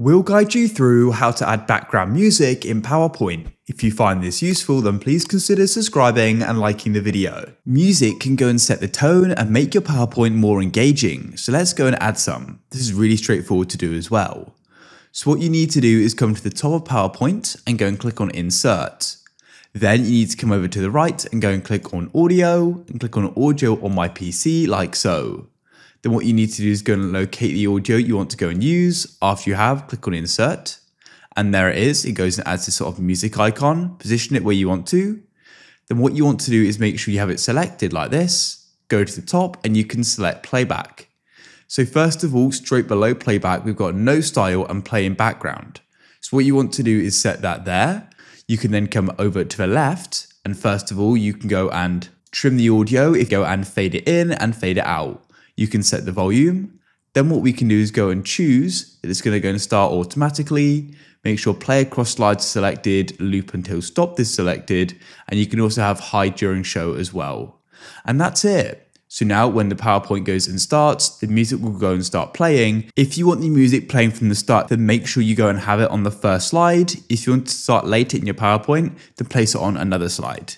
We'll guide you through how to add background music in PowerPoint. If you find this useful, then please consider subscribing and liking the video. Music can go and set the tone and make your PowerPoint more engaging, so let's go and add some. This is really straightforward to do as well. So what you need to do is come to the top of PowerPoint and go and click on Insert. Then you need to come over to the right and go and click on Audio and click on Audio on my PC like so then what you need to do is go and locate the audio you want to go and use. After you have, click on insert. And there it is. It goes and adds this sort of music icon. Position it where you want to. Then what you want to do is make sure you have it selected like this. Go to the top and you can select playback. So first of all, straight below playback, we've got no style and play in background. So what you want to do is set that there. You can then come over to the left. And first of all, you can go and trim the audio if you go and fade it in and fade it out you can set the volume. Then what we can do is go and choose that it's going to go and start automatically. Make sure play across slides selected, loop until stop is selected, and you can also have hide during show as well. And that's it. So now when the PowerPoint goes and starts, the music will go and start playing. If you want the music playing from the start, then make sure you go and have it on the first slide. If you want to start later in your PowerPoint, then place it on another slide.